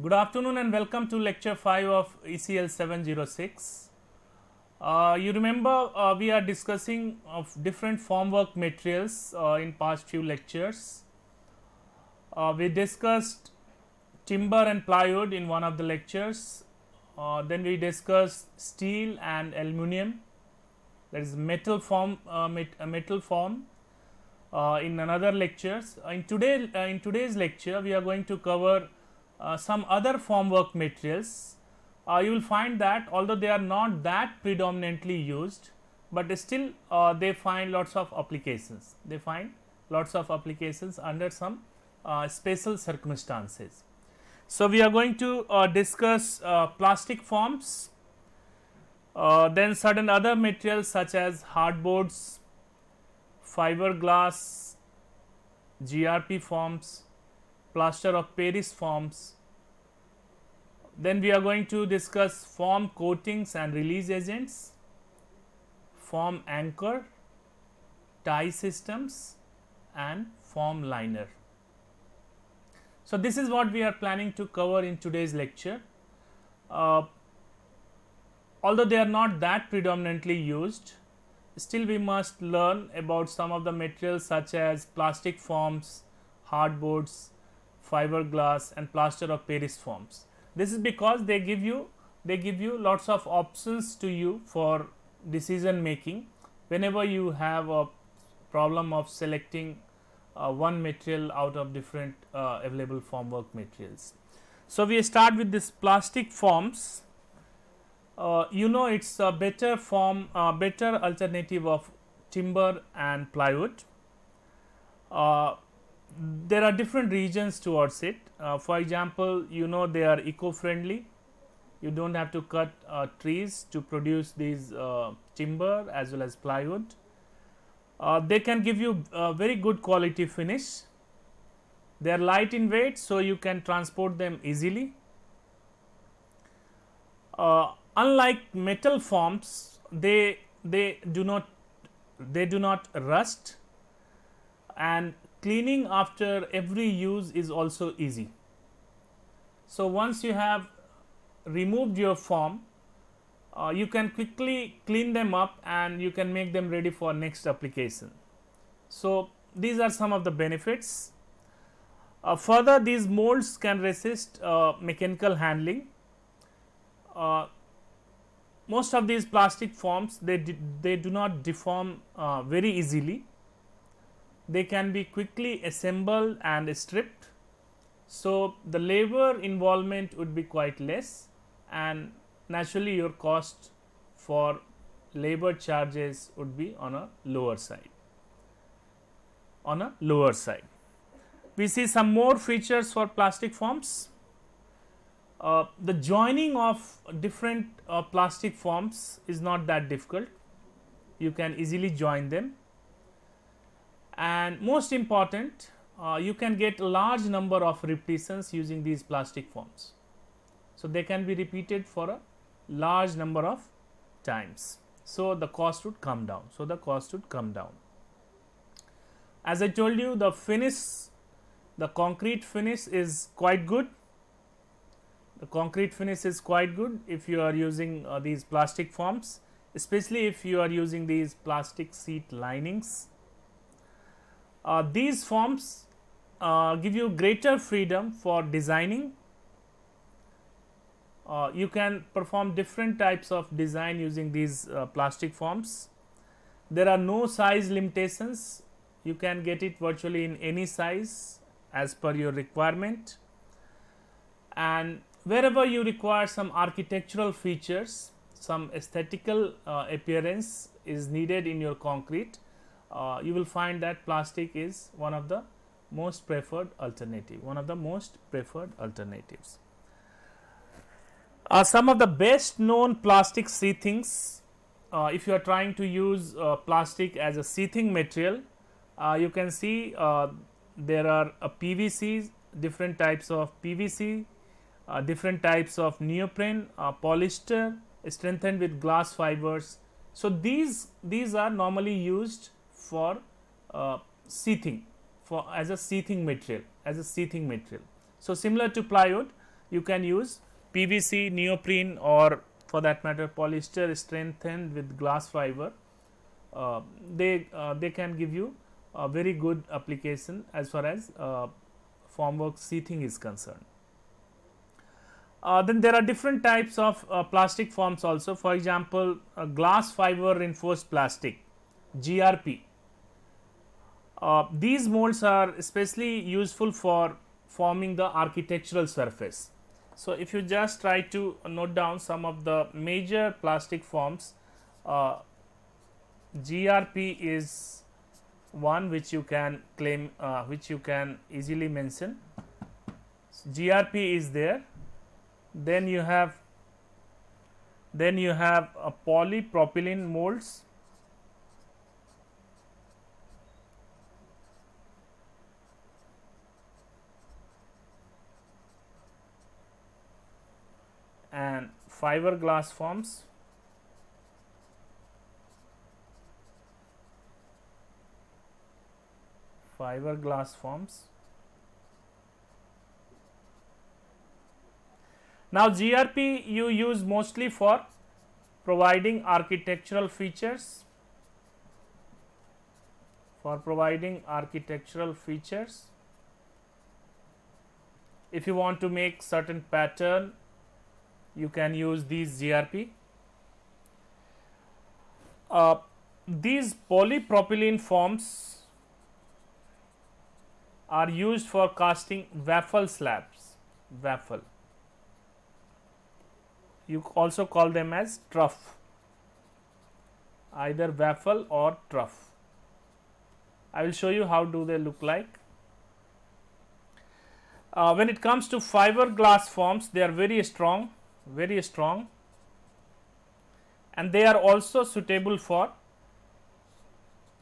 Good afternoon and welcome to lecture 5 of ECL 706. Uh, you remember uh, we are discussing of different formwork materials uh, in past few lectures. Uh, we discussed timber and plywood in one of the lectures. Uh, then we discussed steel and aluminum that is metal form uh, met, metal form in another lectures. in today in today's lecture we are going to cover Uh, some other formwork materials, uh, you will find that although they are not that predominantly used, but still uh, they find lots of applications. They find lots of applications under some uh, special circumstances. So, we are going to uh, discuss plastic forms, then certain other materials such as hardboards, fiberglass, GRP forms, plaster of Paris forms. Then we are going to discuss form coatings and release agents, form anchor, tie systems and form liner. So, this is what we are planning to cover in today's lecture. Uh, although they are not that predominantly used, still we must learn about some of the materials such as plastic forms, hardboards, fiberglass and plaster of Paris forms. This is because they give you they give you lots of options to you for decision making whenever you have a problem of selecting uh, one material out of different uh, available formwork materials. So, we start with this plastic forms. Uh, you know it is a better form, uh, better alternative of timber and plywood. Uh, there are different regions towards it. Uh, for example, you know they are eco-friendly. You don't have to cut uh, trees to produce these uh, timber as well as plywood. Uh, they can give you a very good quality finish. They are light in weight, so you can transport them easily. Uh, unlike metal forms, they they do not they do not rust and cleaning after every use is also easy. So, once you have removed your form, uh, you can quickly clean them up and you can make them ready for next application. So, these are some of the benefits. Uh, further these molds can resist uh, mechanical handling. Uh, most of these plastic forms they, they do not deform uh, very easily they can be quickly assembled and stripped. So, the labor involvement would be quite less and naturally your cost for labor charges would be on a lower side on a lower side. We see some more features for plastic forms. Uh, the joining of different uh, plastic forms is not that difficult. You can easily join them and most important uh, you can get large number of repetitions using these plastic forms. So, they can be repeated for a large number of times. So, the cost would come down. So, the cost would come down. As I told you the finish the concrete finish is quite good. The concrete finish is quite good if you are using uh, these plastic forms especially if you are using these plastic sheet linings uh, these forms uh, give you greater freedom for designing. Uh, you can perform different types of design using these uh, plastic forms. There are no size limitations. You can get it virtually in any size as per your requirement. And wherever you require some architectural features, some aesthetical uh, appearance is needed in your concrete, uh, you will find that plastic is one of the most preferred alternative, one of the most preferred alternatives. Uh, some of the best known plastic sheathings, uh, if you are trying to use uh, plastic as a sheathing material, uh, you can see uh, there are PVCs, different types of PVC, different types of neoprene, polyester strengthened with glass fibers. So, these, these are normally used for uh, for as a sheathing material as a sheathing material. So, similar to plywood you can use PVC, neoprene or for that matter polyester strengthened with glass fiber. Uh, they uh, they can give you a very good application as far as uh, formwork sheathing is concerned. Uh, then there are different types of uh, plastic forms also for example glass fiber reinforced plastic GRP. Uh, these molds are especially useful for forming the architectural surface. So, if you just try to note down some of the major plastic forms, uh, GRP is one which you can claim, uh, which you can easily mention. GRP is there. Then you have, then you have a polypropylene molds. And fiberglass forms fiberglass forms. Now, GRP you use mostly for providing architectural features for providing architectural features. If you want to make certain pattern, you can use these GRP. Uh, these polypropylene forms are used for casting waffle slabs waffle. You also call them as trough either waffle or trough I will show you how do they look like. Uh, when it comes to fiberglass forms they are very strong very strong. And they are also suitable for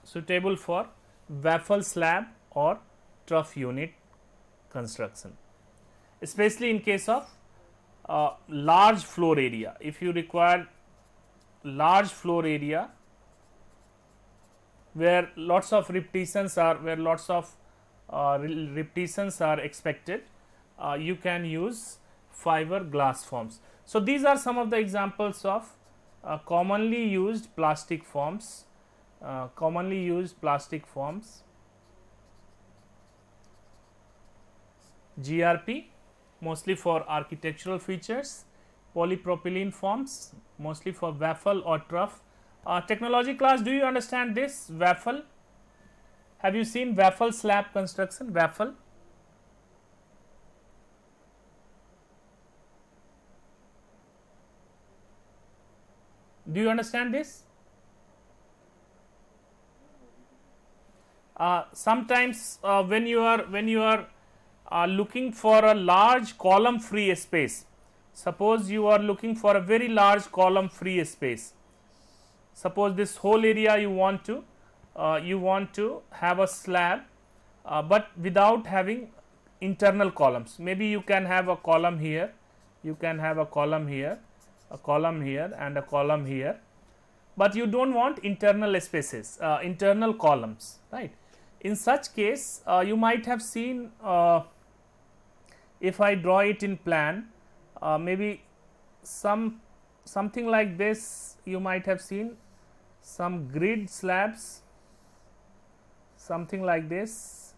suitable for waffle slab or trough unit construction. Especially in case of uh, large floor area. If you require large floor area where lots of repetitions are where lots of uh, repetitions are expected uh, you can use fiber glass forms so these are some of the examples of uh, commonly used plastic forms uh, commonly used plastic forms GRP mostly for architectural features, polypropylene forms mostly for waffle or trough. Uh, technology class, do you understand this waffle? Have you seen waffle slab construction, waffle? Do you understand this? Uh, sometimes uh, when you are when you are are looking for a large column free space. Suppose you are looking for a very large column free space. Suppose this whole area you want to uh, you want to have a slab, uh, but without having internal columns. Maybe you can have a column here, you can have a column here, a column here, and a column here, but you don't want internal spaces, uh, internal columns, right? In such case, uh, you might have seen uh, if I draw it in plan uh, maybe some something like this you might have seen some grid slabs something like this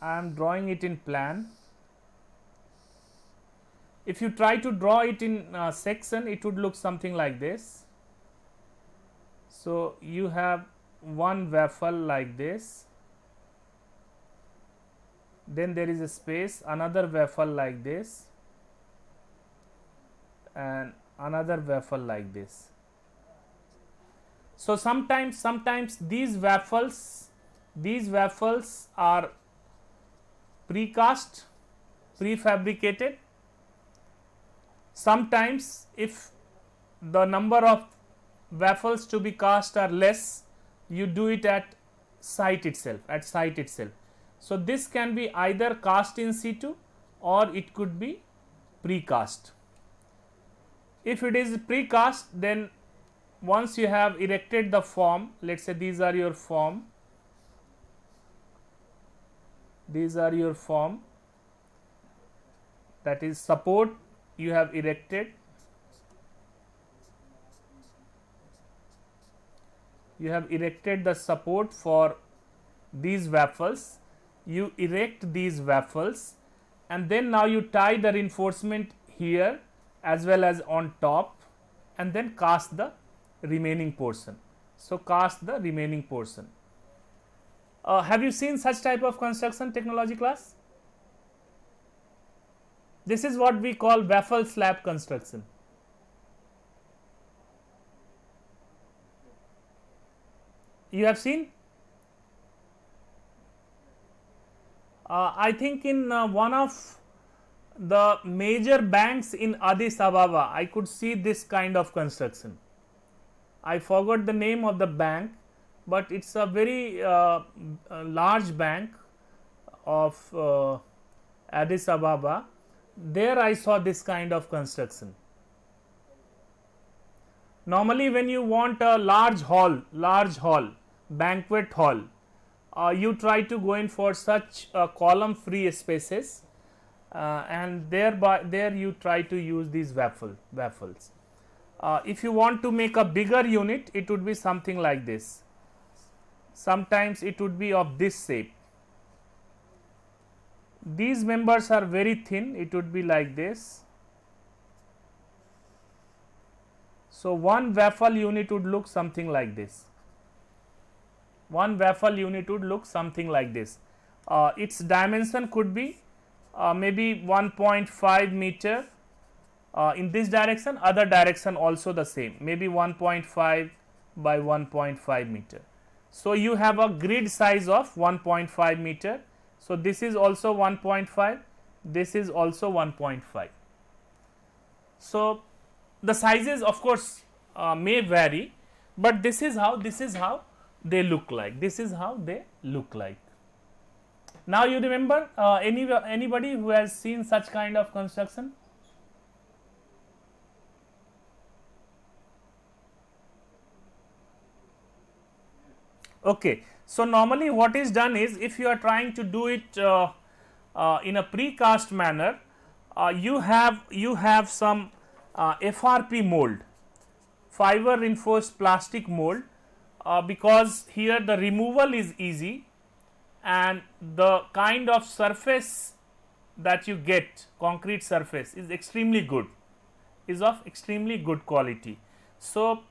I am drawing it in plan if you try to draw it in uh, section it would look something like this. So you have one waffle like this. Then there is a space another waffle like this. And another waffle like this. So sometimes sometimes these waffles these waffles are precast prefabricated sometimes if the number of waffles to be cast are less you do it at site itself at site itself so, this can be either cast in situ or it could be precast. If it is precast then once you have erected the form let us say these are your form these are your form that is support you have erected you have erected the support for these waffles you erect these waffles and then now you tie the reinforcement here as well as on top and then cast the remaining portion. So, cast the remaining portion. Uh, have you seen such type of construction technology class? This is what we call waffle slab construction. You have seen? Uh, I think in uh, one of the major banks in Addis Ababa, I could see this kind of construction. I forgot the name of the bank, but it's a very uh, large bank of uh, Addis Ababa. There I saw this kind of construction. Normally, when you want a large hall, large hall, banquet hall, uh, you try to go in for such column free spaces uh, and thereby there you try to use these waffle waffles. Uh, if you want to make a bigger unit it would be something like this. Sometimes it would be of this shape. These members are very thin it would be like this. So, one waffle unit would look something like this. One waffle unit would look something like this. Uh, its dimension could be uh, maybe 1.5 meter uh, in this direction other direction also the same maybe 1.5 by 1.5 meter. So, you have a grid size of 1.5 meter. So, this is also 1.5 this is also 1.5. So, the sizes of course uh, may vary, but this is how this is how they look like this is how they look like. Now you remember uh, any anybody who has seen such kind of construction? Okay. So, normally what is done is if you are trying to do it uh, uh, in a precast manner, uh, you have you have some uh, FRP mold, fiber reinforced plastic mold, uh, because here the removal is easy and the kind of surface that you get concrete surface is extremely good is of extremely good quality. So,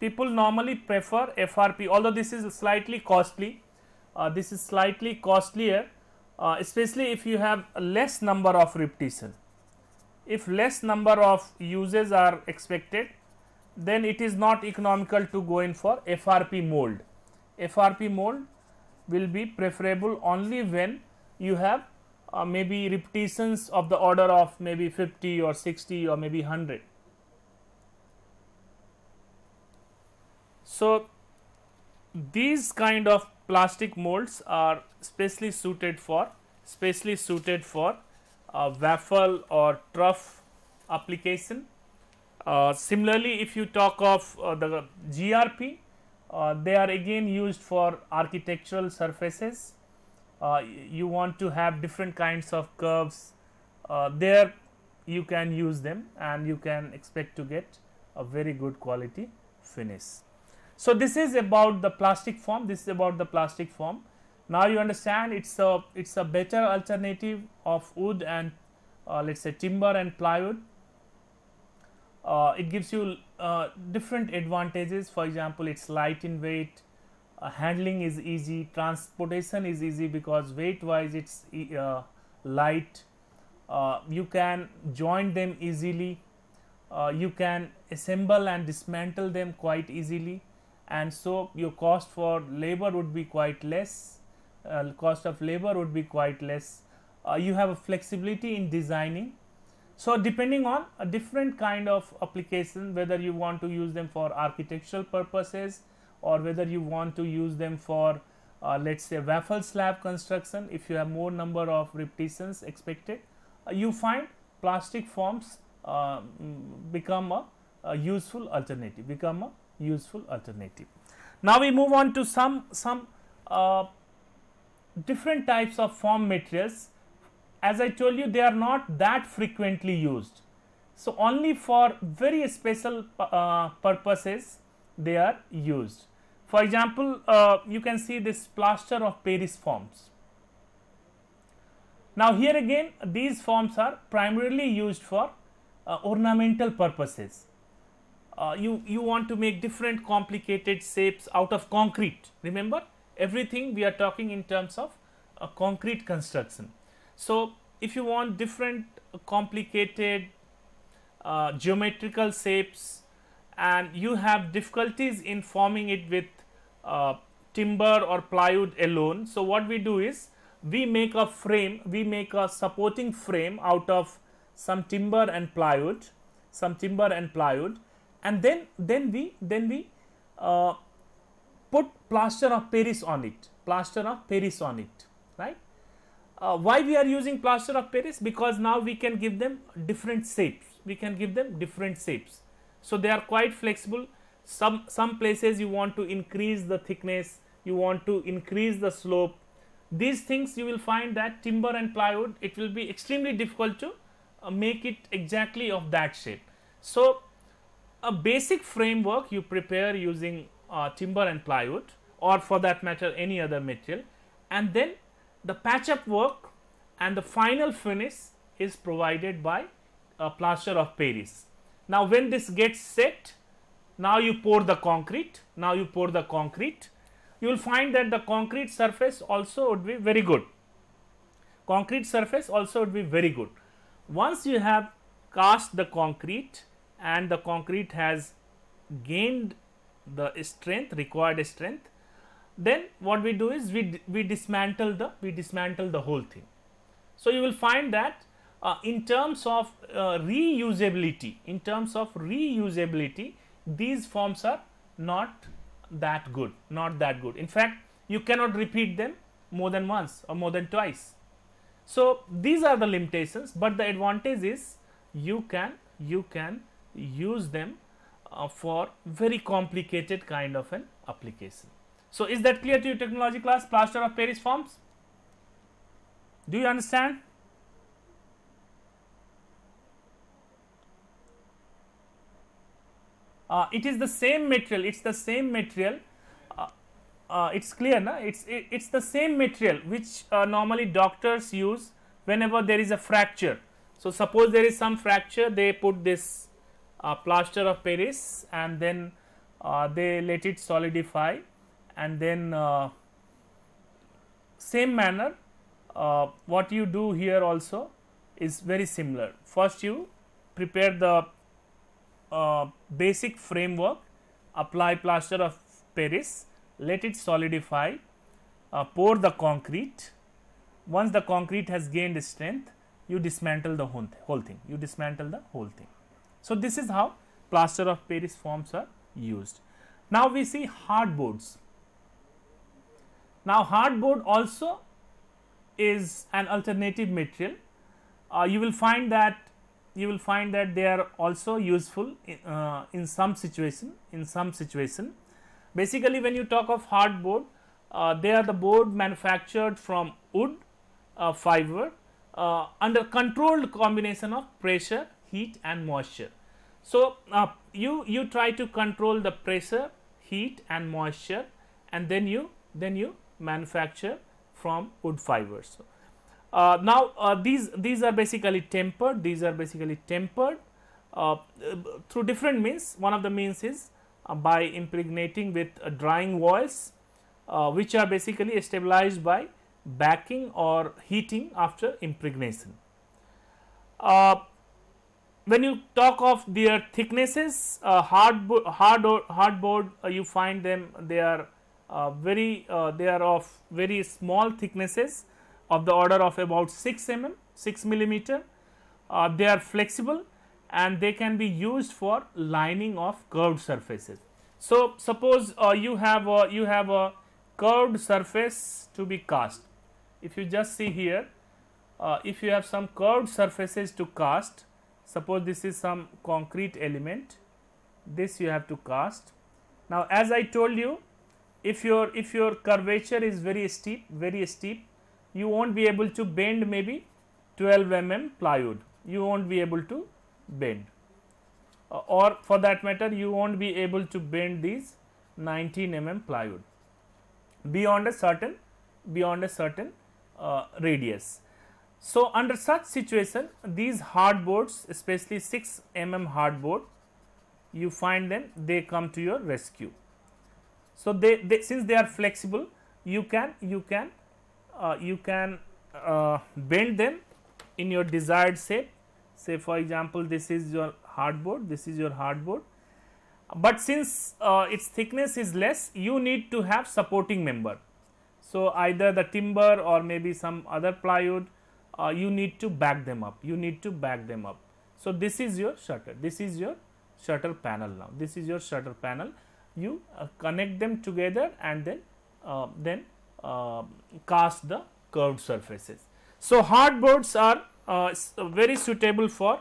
people normally prefer FRP although this is slightly costly uh, this is slightly costlier uh, especially if you have less number of repetition. If less number of uses are expected then it is not economical to go in for FRP mold. FRP mold will be preferable only when you have uh, maybe repetitions of the order of maybe 50 or 60 or maybe 100. So, these kind of plastic molds are specially suited for specially suited for uh, waffle or trough application. Uh, similarly, if you talk of uh, the GRP, uh, they are again used for architectural surfaces. Uh, you want to have different kinds of curves uh, there you can use them and you can expect to get a very good quality finish. So, this is about the plastic form this is about the plastic form. Now, you understand it is a it is a better alternative of wood and uh, let us say timber and plywood. Uh, it gives you uh, different advantages. For example it's light in weight uh, handling is easy transportation is easy because weight wise it's uh, light. Uh, you can join them easily. You can assemble and dismantle them quite easily and so your cost for labor would be quite less cost of labor would be quite less. You have a flexibility in designing. So, depending on a different kind of application whether you want to use them for architectural purposes or whether you want to use them for uh, let us say waffle slab construction if you have more number of repetitions expected uh, you find plastic forms uh, become a, a, useful alternative become a useful alternative. Now, we move on to some some uh, different types of form materials as I told you they are not that frequently used. So, only for very special uh, purposes they are used. For example, uh, you can see this plaster of Paris forms. Now, here again these forms are primarily used for uh, ornamental purposes. Uh, you, you want to make different complicated shapes out of concrete. Remember everything we are talking in terms of a concrete construction. So, if you want different complicated uh, geometrical shapes and you have difficulties in forming it with uh, timber or plywood alone. So, what we do is we make a frame, we make a supporting frame out of some timber and plywood, some timber and plywood and then, then we, then we uh, put plaster of Paris on it, plaster of Paris on it, right. Uh, why we are using plaster of Paris? Because now we can give them different shapes, we can give them different shapes. So, they are quite flexible, some, some places you want to increase the thickness, you want to increase the slope. These things you will find that timber and plywood, it will be extremely difficult to uh, make it exactly of that shape. So, a basic framework you prepare using uh, timber and plywood or for that matter any other material and then the patch up work and the final finish is provided by a plaster of Paris. Now, when this gets set, now you pour the concrete, now you pour the concrete, you will find that the concrete surface also would be very good. Concrete surface also would be very good. Once you have cast the concrete and the concrete has gained the strength required strength then what we do is we, we dismantle the we dismantle the whole thing. So, you will find that uh, in terms of uh, reusability in terms of reusability these forms are not that good not that good in fact you cannot repeat them more than once or more than twice. So, these are the limitations, but the advantage is you can you can use them uh, for very complicated kind of an application. So, is that clear to you technology class plaster of Paris forms? Do you understand? Uh, it is the same material, it is the same material, uh, uh, it is clear, na? It's, it is the same material which uh, normally doctors use whenever there is a fracture. So, suppose there is some fracture, they put this uh, plaster of Paris and then uh, they let it solidify and then uh, same manner uh, what you do here also is very similar. First you prepare the uh, basic framework, apply plaster of Paris, let it solidify, uh, pour the concrete. Once the concrete has gained strength, you dismantle the whole, th whole thing, you dismantle the whole thing. So, this is how plaster of Paris forms are used. Now, we see hardboards. Now, hardboard also is an alternative material. Uh, you will find that you will find that they are also useful in, uh, in some situation in some situation. Basically, when you talk of hardboard, uh, they are the board manufactured from wood uh, fiber uh, under controlled combination of pressure, heat and moisture. So, uh, you you try to control the pressure, heat and moisture and then you then you manufacture from wood fibers. Uh, now, uh, these these are basically tempered. These are basically tempered uh, through different means. One of the means is uh, by impregnating with uh, drying uh, which are basically stabilized by backing or heating after impregnation. When you talk of their thicknesses, hard hard hardboard, you find them they are uh, very uh, they are of very small thicknesses of the order of about 6 mm 6 millimeter. Uh, they are flexible and they can be used for lining of curved surfaces. So suppose uh, you have a you have a curved surface to be cast. If you just see here uh, if you have some curved surfaces to cast suppose this is some concrete element this you have to cast. Now as i told you if your if your curvature is very steep very steep you won't be able to bend maybe 12 mm plywood. You won't be able to bend. Uh, or for that matter you won't be able to bend these 19 mm plywood beyond a certain beyond a certain uh, radius. So, under such situation these hard boards especially 6 mm hard board you find them they come to your rescue. So, they, they since they are flexible you can you can uh, you can uh, bend them in your desired shape say for example this is your hardboard this is your hardboard but since uh, its thickness is less you need to have supporting member. So, either the timber or maybe some other plywood uh, you need to back them up you need to back them up. So, this is your shutter this is your shutter panel now this is your shutter panel you uh, connect them together and then uh, then uh, cast the curved surfaces. So, hard boards are uh, very suitable for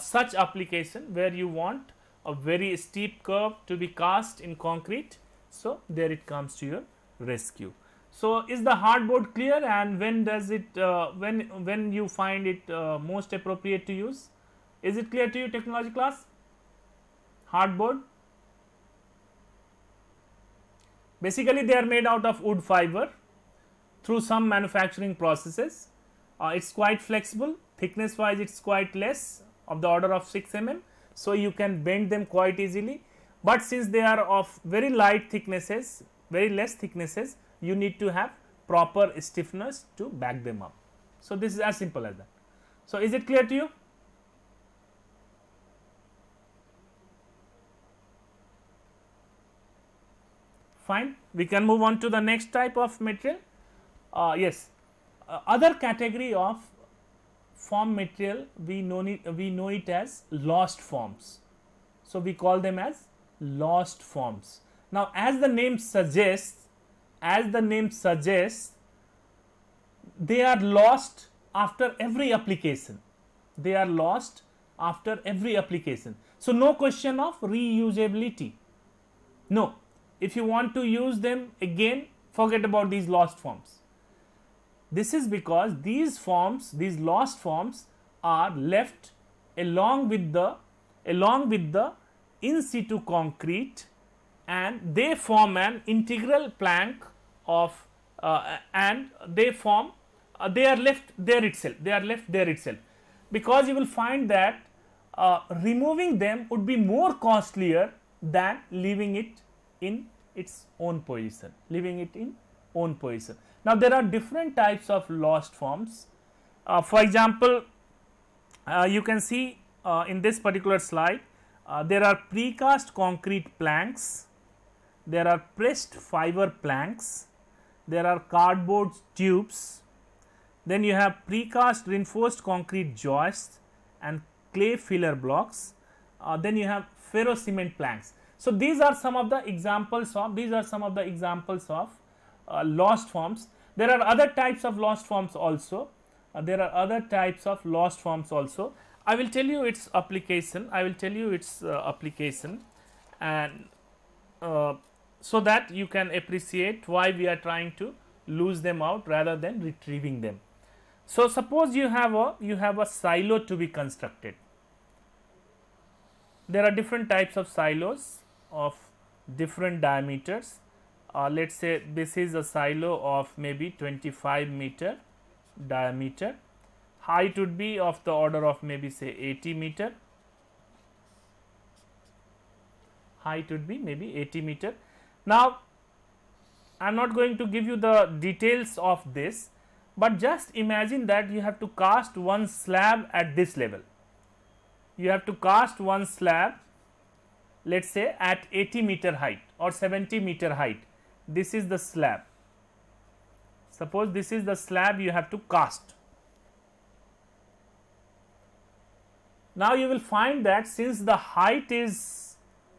such application where you want a very steep curve to be cast in concrete. So, there it comes to your rescue. So, is the hardboard clear and when does it uh, when when you find it uh, most appropriate to use? Is it clear to you technology class? Hardboard basically they are made out of wood fiber through some manufacturing processes. Uh, it is quite flexible thickness wise it is quite less of the order of 6 mm so you can bend them quite easily but since they are of very light thicknesses very less thicknesses you need to have proper stiffness to back them up. So this is as simple as that. So is it clear to you? Fine. We can move on to the next type of material. Uh, yes. Uh, other category of form material we know it, we know it as lost forms. So, we call them as lost forms. Now, as the name suggests, as the name suggests, they are lost after every application. They are lost after every application. So, no question of reusability. No, if you want to use them again, forget about these lost forms. This is because these forms, these lost forms are left along with the along with the in situ concrete and they form an integral plank of uh, and they form uh, they are left there itself they are left there itself. Because you will find that uh, removing them would be more costlier than leaving it in its own position leaving it in own position. Now, there are different types of lost forms. Uh, for example, uh, you can see uh, in this particular slide, there are precast concrete planks, there are pressed fiber planks, there are cardboard tubes, then you have precast reinforced concrete joists and clay filler blocks, uh, then you have ferro cement planks. So, these are some of the examples of these are some of the examples of uh, lost forms. There are other types of lost forms also. Uh, there are other types of lost forms also. I will tell you its application. I will tell you its uh, application and uh, so that you can appreciate why we are trying to lose them out rather than retrieving them. So, suppose you have a you have a silo to be constructed. There are different types of silos of different diameters uh, let us say this is a silo of maybe 25 meter diameter height would be of the order of maybe say 80 meter height would be maybe 80 meter now i am not going to give you the details of this but just imagine that you have to cast one slab at this level you have to cast one slab let us say at 80 meter height or 70 meter height this is the slab. Suppose this is the slab you have to cast. Now, you will find that since the height is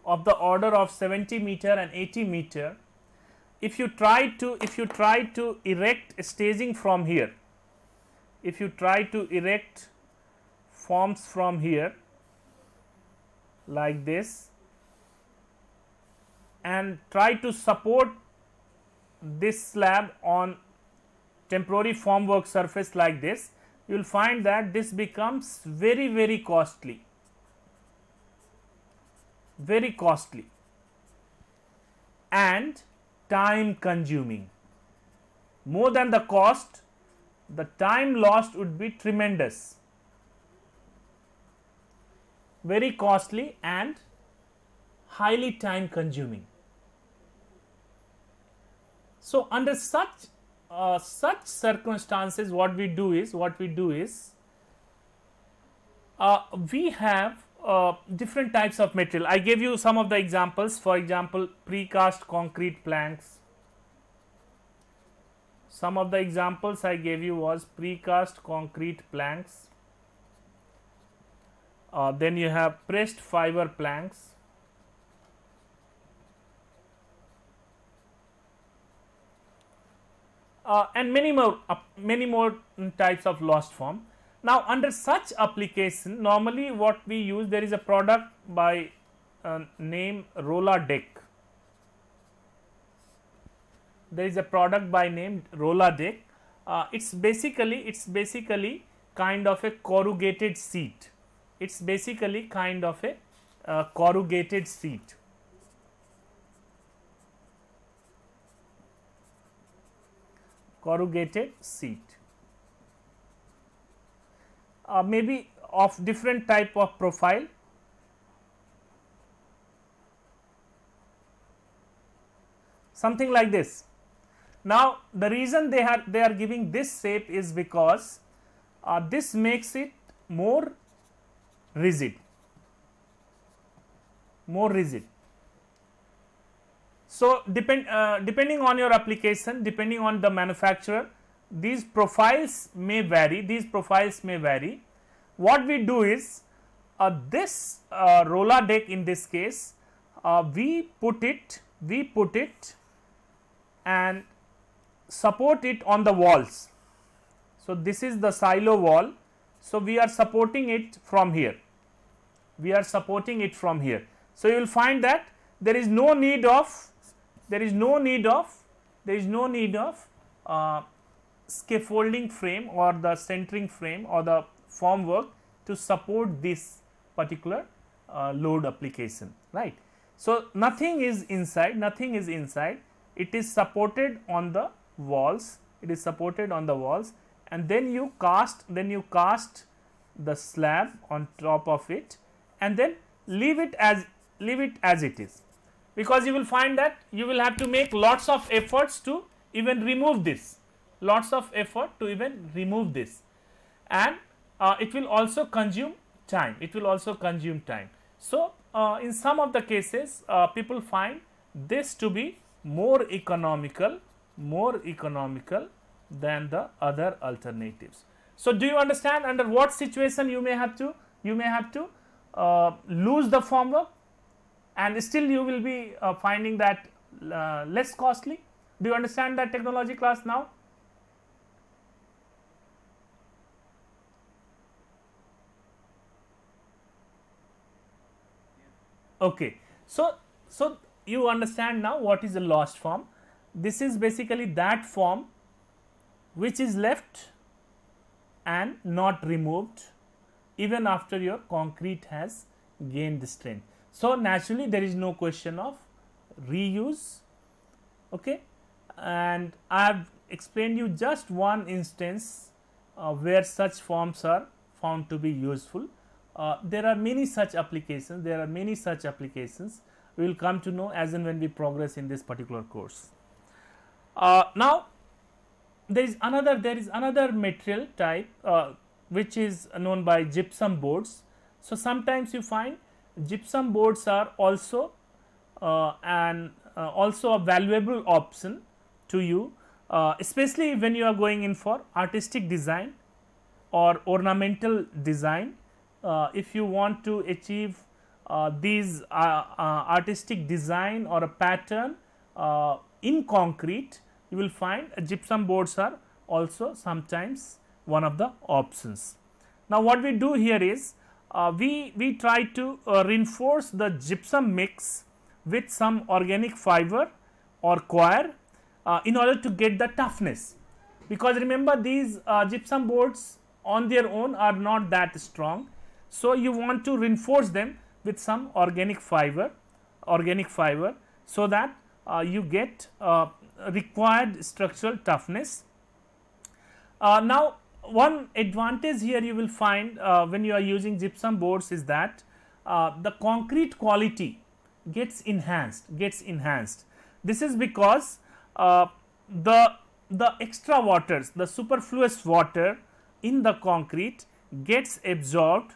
of the order of 70 meter and 80 meter, if you try to if you try to erect staging from here, if you try to erect forms from here like this and try to support this slab on temporary formwork surface like this, you will find that this becomes very very costly very costly and time consuming. More than the cost the time lost would be tremendous. Very costly and highly time consuming. So under such uh, such circumstances what we do is what we do is uh, we have uh, different types of material. I gave you some of the examples for example precast concrete planks. Some of the examples I gave you was precast concrete planks. Uh, then you have pressed fiber planks. Uh, and many more uh, many more types of lost form now, under such application normally what we use there is a product by uh, name Roladeck. There is a product by name Roladeck. Uh, it's basically it's basically kind of a corrugated sheet. It's basically kind of a uh, corrugated sheet. Corrugated sheet uh, maybe of different type of profile something like this. Now, the reason they are they are giving this shape is because uh, this makes it more rigid, more rigid. So, depend uh, depending on your application, depending on the manufacturer, these profiles may vary, these profiles may vary. What we do is uh, this uh, deck in this case, uh, we put it, we put it and support it on the walls. So, this is the silo wall. So, we are supporting it from here, we are supporting it from here. So, you will find that there is no need of, there is no need of, there is no need of uh, scaffolding frame or the centering frame or the formwork to support this particular uh, load application right. So, nothing is inside nothing is inside. It is supported on the walls it is supported on the walls and then you cast then you cast the slab on top of it and then leave it as leave it as it is. Because you will find that you will have to make lots of efforts to even remove this lots of effort to even remove this. And uh, it will also consume time. It will also consume time. So uh, in some of the cases uh, people find this to be more economical more economical than the other alternatives. So do you understand under what situation you may have to you may have to uh, lose the formwork? And still you will be uh, finding that uh, less costly? Do you understand that technology class now Okay. So, so you understand now what is a lost form. This is basically that form which is left and not removed even after your concrete has gained the strength. So, naturally there is no question of reuse okay and I have explained you just one instance uh, where such forms are found to be useful uh, there are many such applications, there are many such applications we will come to know as and when we progress in this particular course. Uh, now, there is another there is another material type uh, which is known by gypsum boards. So, sometimes you find gypsum boards are also uh, and uh, also a valuable option to you uh, especially when you are going in for artistic design or ornamental design if you want to achieve uh, these uh, artistic design or a pattern in concrete, you will find gypsum boards are also sometimes one of the options. Now, what we do here is uh, we, we try to uh, reinforce the gypsum mix with some organic fiber or coir uh, in order to get the toughness because remember these gypsum boards on their own are not that strong. So, you want to reinforce them with some organic fiber organic fiber so that uh, you get uh, required structural toughness. Uh, now, one advantage here you will find uh, when you are using gypsum boards is that uh, the concrete quality gets enhanced gets enhanced. This is because uh, the the extra waters the superfluous water in the concrete gets absorbed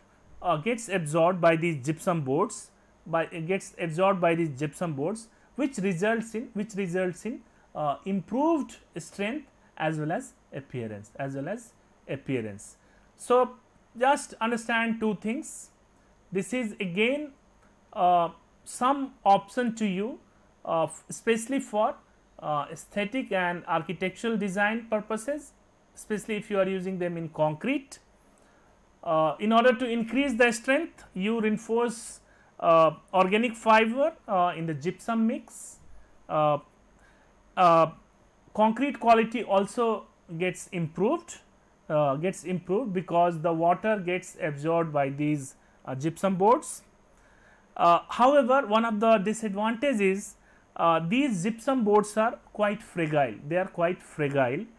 gets absorbed by these gypsum boards by gets absorbed by these gypsum boards which results in which results in uh, improved strength as well as appearance as well as appearance. So, just understand two things this is again uh, some option to you uh, especially for uh, aesthetic and architectural design purposes especially if you are using them in concrete. Uh, in order to increase the strength you reinforce uh, organic fiber uh, in the gypsum mix. Uh, concrete quality also gets improved gets improved because the water gets absorbed by these gypsum boards. however, one of the disadvantages is uh, these gypsum boards are quite fragile they are quite fragile uh,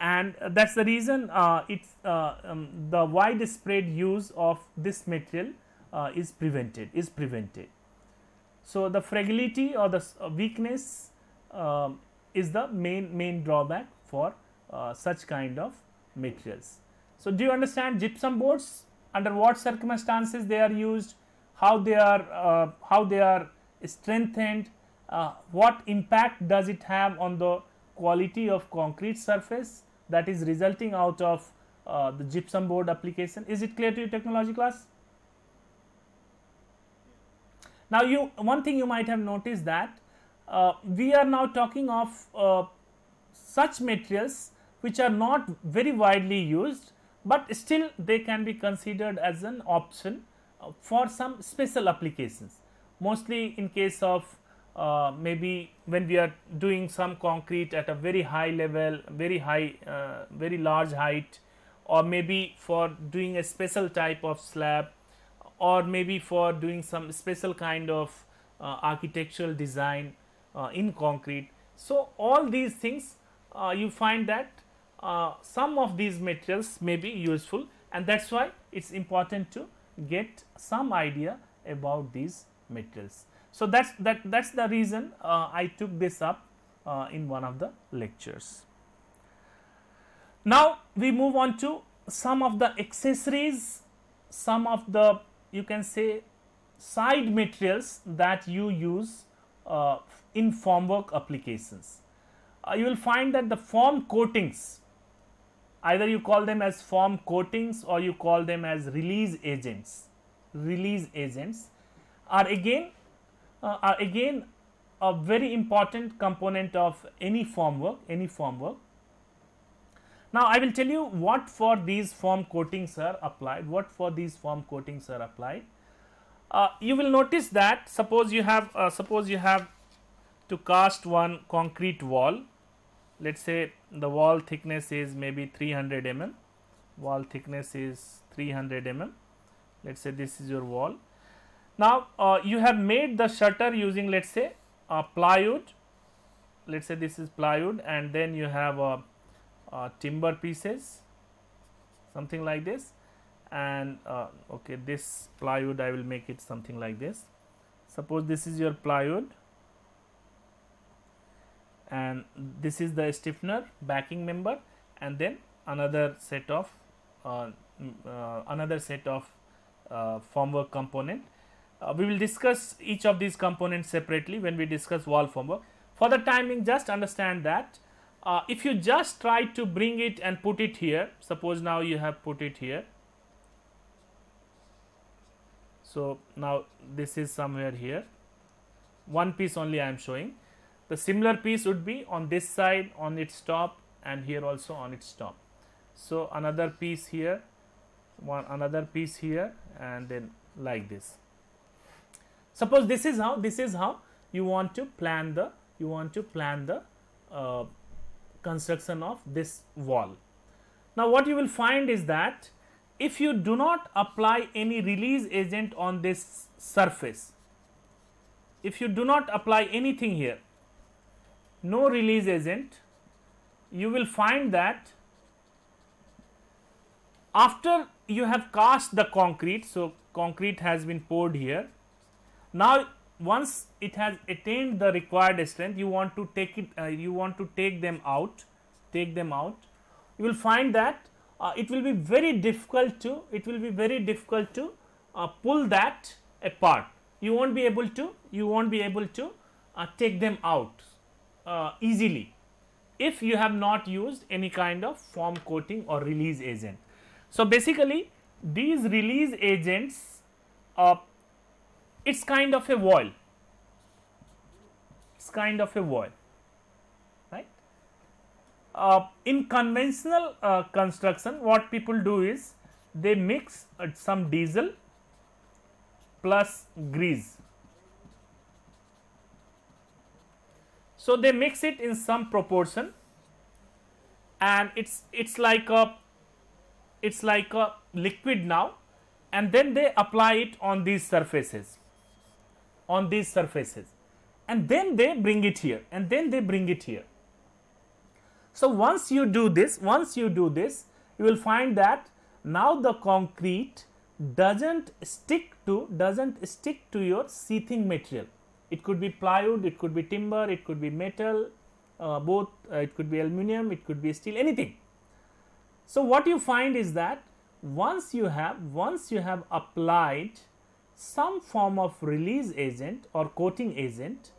and that is the reason uh, it's um, the widespread use of this material uh, is prevented is prevented. So, the fragility or the uh, weakness uh, is the main main drawback for uh, such kind of materials. So, do you understand gypsum boards under what circumstances they are used, how they are uh, how they are strengthened, uh, what impact does it have on the quality of concrete surface that is resulting out of the gypsum board application. Is it clear to you technology class? Now, you one thing you might have noticed that uh, we are now talking of uh, such materials which are not very widely used, but still they can be considered as an option uh, for some special applications. Mostly in case of uh, maybe when we are doing some concrete at a very high level, very high, uh, very large height or maybe for doing a special type of slab or maybe for doing some special kind of uh, architectural design uh, in concrete. So, all these things uh, you find that some of these materials may be useful and that is why it is important to get some idea about these materials. So, that is that that is the reason uh, I took this up uh, in one of the lectures. Now, we move on to some of the accessories, some of the you can say side materials that you use uh, in formwork applications. Uh, you will find that the form coatings either you call them as form coatings or you call them as release agents release agents are again are again a very important component of any formwork any formwork now, I will tell you what for these form coatings are applied, what for these form coatings are applied. Uh, you will notice that suppose you have uh, suppose you have to cast one concrete wall, let us say the wall thickness is maybe 300 mm, wall thickness is 300 mm, let us say this is your wall. Now, uh, you have made the shutter using let us say plywood, let us say this is plywood and then you have a uh, timber pieces something like this. And uh, okay this plywood I will make it something like this. Suppose this is your plywood. And this is the stiffener backing member. And then another set of uh, uh, another set of uh, formwork component. Uh, we will discuss each of these components separately when we discuss wall formwork. For the timing just understand that uh, if you just try to bring it and put it here suppose now you have put it here. So now this is somewhere here. One piece only I am showing. The similar piece would be on this side on its top and here also on its top. So another piece here one another piece here and then like this suppose this is how this is how you want to plan the you want to plan the uh, construction of this wall. Now, what you will find is that if you do not apply any release agent on this surface, if you do not apply anything here, no release agent, you will find that after you have cast the concrete, so concrete has been poured here. Now, once it has attained the required strength, you want to take it, uh, you want to take them out, take them out. You will find that uh, it will be very difficult to, it will be very difficult to uh, pull that apart. You won't be able to, you won't be able to uh, take them out uh, easily if you have not used any kind of form coating or release agent. So, basically these release agents it is kind of a voil, it is kind of a voil right. Uh, in conventional uh, construction what people do is they mix uh, some diesel plus grease. So, they mix it in some proportion and it's it's like a it's like a liquid now and then they apply it on these surfaces on these surfaces and then they bring it here and then they bring it here. So, once you do this once you do this you will find that now the concrete does not stick to does not stick to your sheathing material. It could be plywood, it could be timber, it could be metal, uh, both uh, it could be aluminum, it could be steel, anything. So, what you find is that once you have once you have applied some form of release agent or coating agent,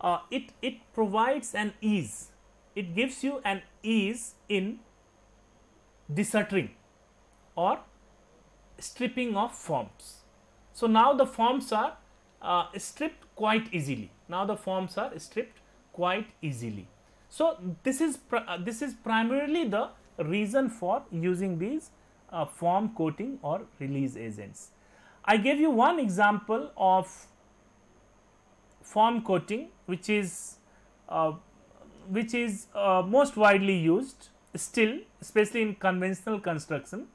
uh, it, it provides an ease, it gives you an ease in deshuttering or stripping of forms. So, now the forms are uh, stripped quite easily, now the forms are stripped quite easily. So, this is uh, this is primarily the reason for using these uh, form coating or release agents. I gave you one example of form coating which is uh, which is uh, most widely used still especially in conventional construction.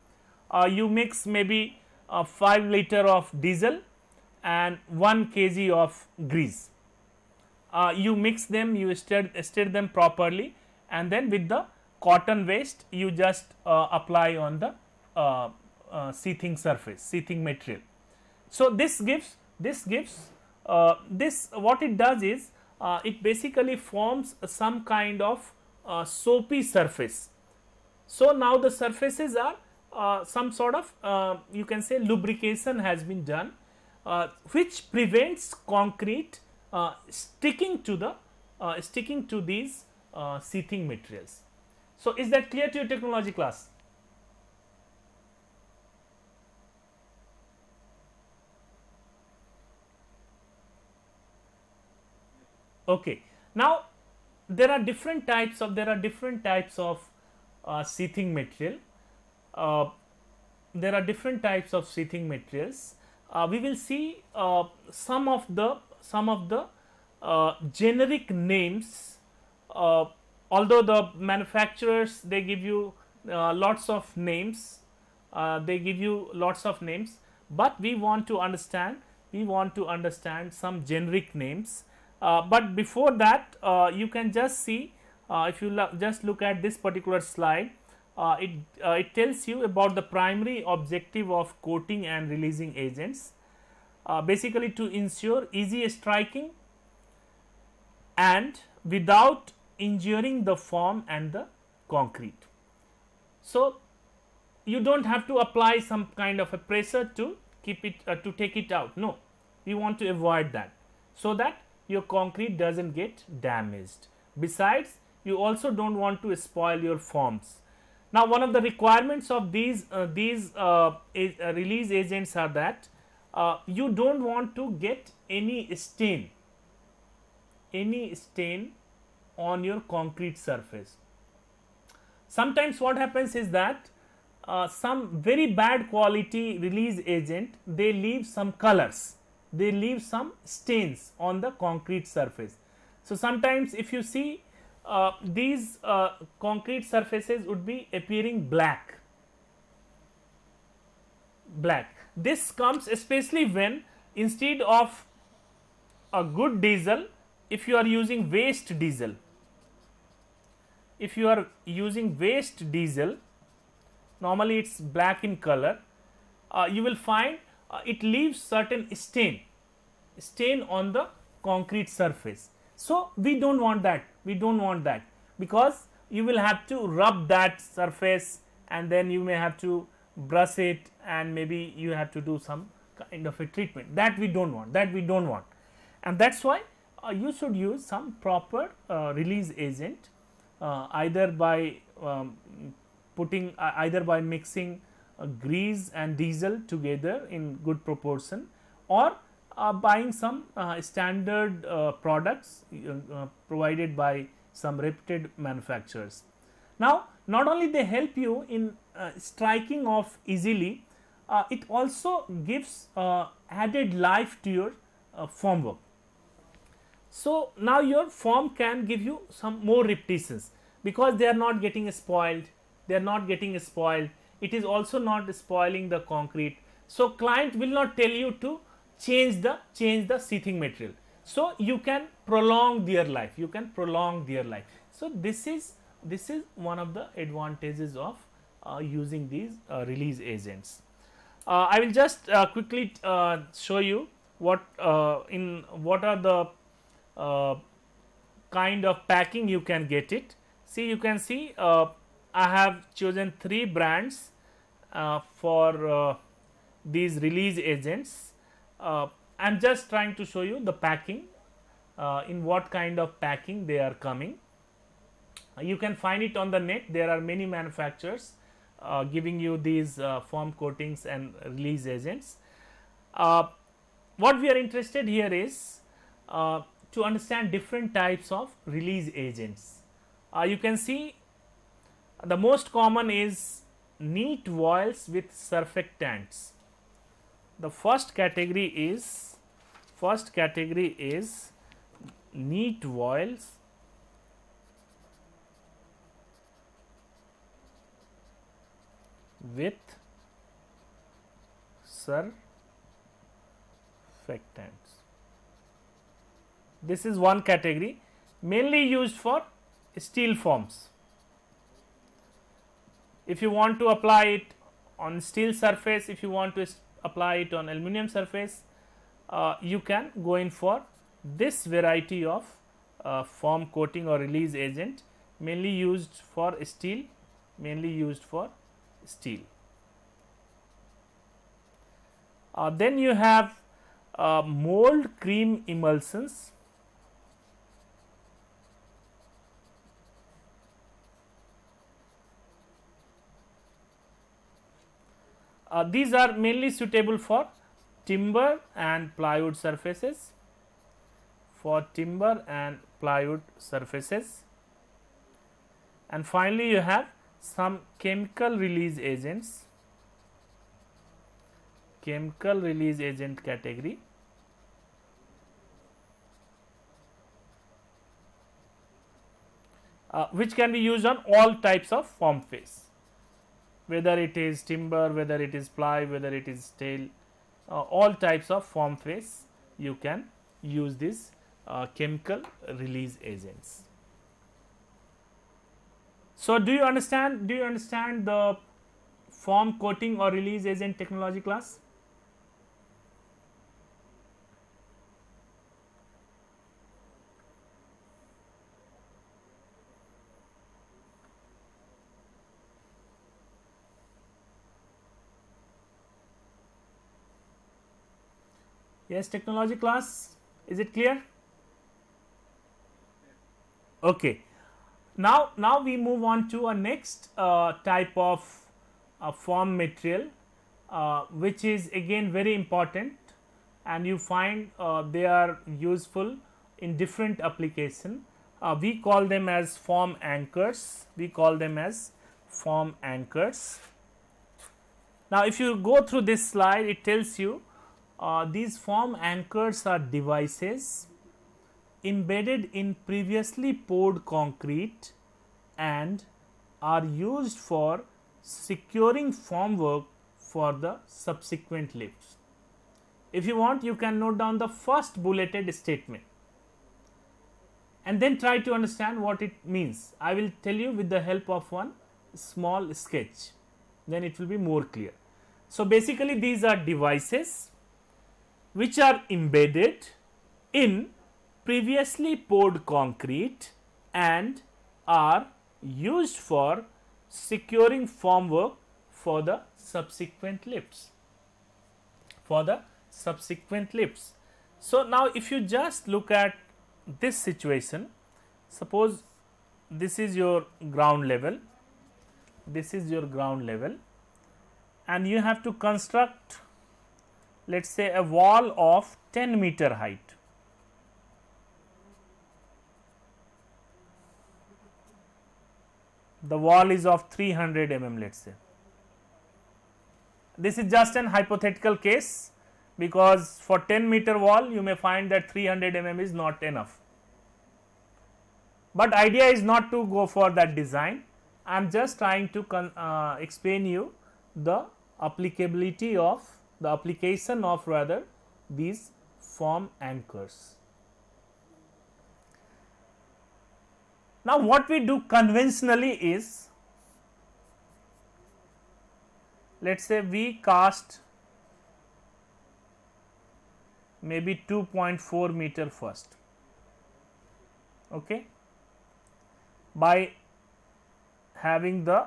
Uh, you mix maybe 5 liter of diesel and 1 kg of grease. Uh, you mix them, you stir, stir them properly and then with the cotton waste you just uh, apply on the uh, uh, sheathing surface sheathing material. So, this gives this gives uh, this what it does is uh, it basically forms some kind of uh, soapy surface. So, now the surfaces are some sort of you can say lubrication has been done which prevents concrete sticking to the sticking to these sheathing materials. So, is that clear to your technology class? Okay. Now, there are different types of there are different types of uh, material. Uh, there are different types of sheathing materials. Uh, we will see uh, some of the some of the uh, generic names uh, although the manufacturers they give you lots of names they give you lots of names but we want to understand we want to understand some generic names but before that uh, you can just see uh, if you lo just look at this particular slide uh, it it tells you about the primary objective of coating and releasing agents. Basically to ensure easy striking and without injuring the form and the concrete. So, you do not have to apply some kind of a pressure to keep it uh, to take it out. No we want to avoid that. So that your concrete does not get damaged besides you also do not want to spoil your forms. now one of the requirements of these uh, these uh, uh release agents are that uh, you do not want to get any stain any stain on your concrete surface. Sometimes what happens is that uh, some very bad quality release agent they leave some colors, they leave some stains on the concrete surface. So, sometimes if you see uh, these uh, concrete surfaces would be appearing black black this comes especially when instead of a good diesel if you are using waste diesel if you are using waste diesel normally it's black in color uh, you will find uh, it leaves certain stain stain on the concrete surface. So we don't want that. We don't want that because you will have to rub that surface and then you may have to brush it and maybe you have to do some kind of a treatment. That we don't want. That we don't want. And that is why uh, you should use some proper uh, release agent uh, either by um, putting uh, either by mixing Uh, grease and diesel together in good proportion or uh, buying some uh, standard uh, products provided by some reputed manufacturers. Now, not only they help you in striking off easily, it also gives added life to your form work. So, now your form can give you some more repetitions because they are not getting spoiled, they are not getting spoiled, it is also not spoiling the concrete. So, client will not tell you to change the change the sheathing material. So, you can prolong their life, you can prolong their life. So, this is this is one of the advantages of uh, using these uh, release agents. Uh, I will just uh, quickly uh, show you what uh, in what are the kind of packing you can get it. See you can see I have chosen three brands uh, for uh, these release agents. Uh, I am just trying to show you the packing uh, in what kind of packing they are coming. You can find it on the net there are many manufacturers giving you these form coatings and release agents. what we are interested here is to understand different types of release agents. Uh, you can see the most common is neat oils with surfactants. The first category is first category is neat oils with surfactants this is one category mainly used for steel forms. If you want to apply it on steel surface, if you want to apply it on aluminum surface, uh, you can go in for this variety of uh, form coating or release agent mainly used for steel, mainly used for steel. Uh, then you have uh, mold cream emulsions Uh, these are mainly suitable for timber and plywood surfaces. For timber and plywood surfaces. And finally you have some chemical release agents. Chemical release agent category. Uh, which can be used on all types of form face whether it is timber, whether it is ply, whether it is steel, uh, all types of form face you can use these uh, chemical release agents. So, do you understand do you understand the form coating or release agent technology class? Yes, technology class, is it clear? Okay. Now, now we move on to a next uh, type of uh, foam material, uh, which is again very important and you find uh, they are useful in different application. Uh, we call them as form anchors, we call them as form anchors. Now, if you go through this slide, it tells you uh, these form anchors are devices embedded in previously poured concrete and are used for securing formwork for the subsequent lifts. If you want you can note down the first bulleted statement and then try to understand what it means. I will tell you with the help of one small sketch then it will be more clear. So, basically these are devices which are embedded in previously poured concrete and are used for securing formwork for the subsequent lifts. For the subsequent lifts. So, now if you just look at this situation suppose this is your ground level. This is your ground level. And you have to construct let us say a wall of 10 meter height. The wall is of 300 mm let us say. This is just an hypothetical case because for 10 meter wall you may find that 300 mm is not enough. But idea is not to go for that design, I am just trying to uh, explain you the applicability of the application of rather these form anchors. Now, what we do conventionally is let us say we cast maybe 2.4 meter first okay by having the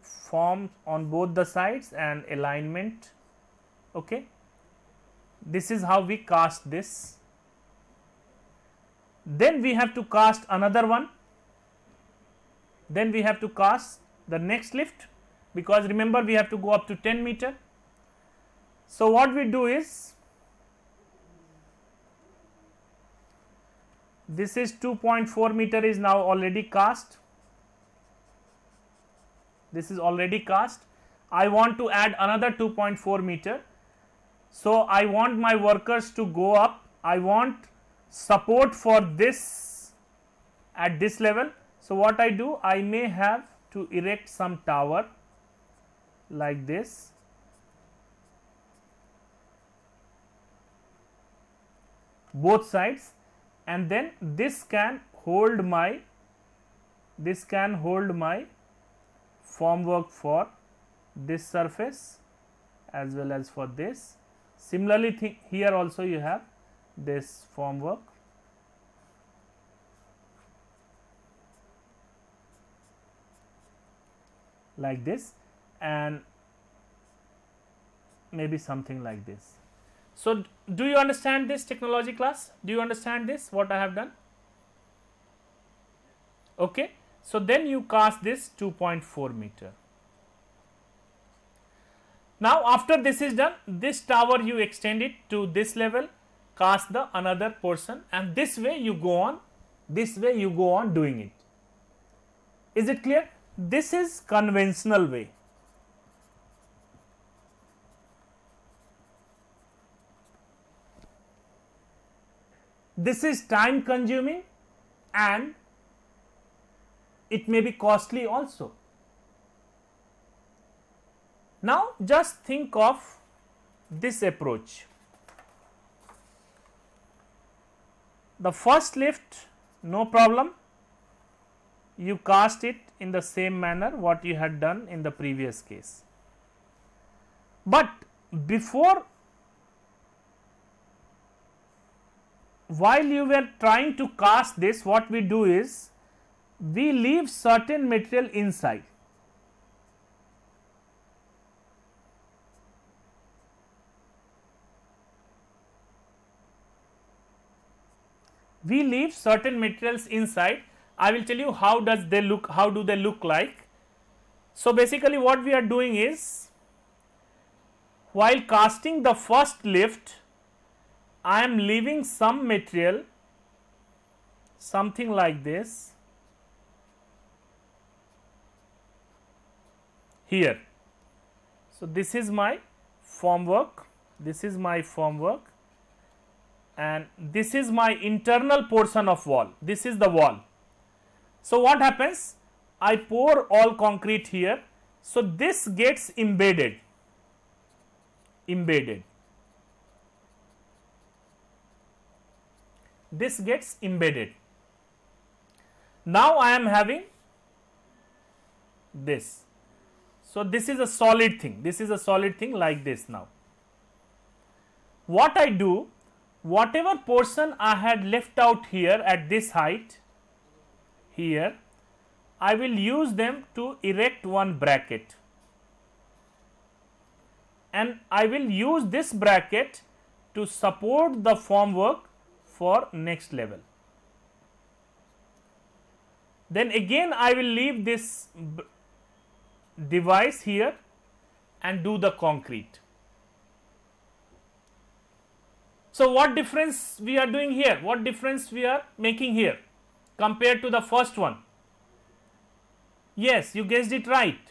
form on both the sides and alignment okay. This is how we cast this. Then we have to cast another one. Then we have to cast the next lift because remember we have to go up to 10 meter. So what we do is this is 2.4 meter is now already cast. This is already cast. I want to add another 2.4 meter so I want my workers to go up. I want support for this at this level. So what I do I may have to erect some tower like this. Both sides. And then this can hold my this can hold my formwork for this surface as well as for this. Similarly, here also you have this formwork. like this and maybe something like this. So, do you understand this technology class? Do you understand this what I have done? Okay. So, then you cast this 2.4 meter. Now, after this is done, this tower you extend it to this level, cast the another portion and this way you go on, this way you go on doing it. Is it clear? This is conventional way. This is time consuming and it may be costly also. Now, just think of this approach. The first lift no problem you cast it in the same manner what you had done in the previous case. But before while you were trying to cast this what we do is we leave certain material inside. We leave certain materials inside. I will tell you how does they look, how do they look like. So, basically what we are doing is while casting the first lift, I am leaving some material something like this here. So, this is my formwork, this is my formwork and this is my internal portion of wall. This is the wall. So what happens? I pour all concrete here. So this gets embedded. Embedded. This gets embedded. Now I am having this. So this is a solid thing. This is a solid thing like this now. What I do whatever portion I had left out here at this height here I will use them to erect one bracket and I will use this bracket to support the formwork for next level. Then again I will leave this device here and do the concrete. So, what difference we are doing here? What difference we are making here compared to the first one? Yes, you guessed it right.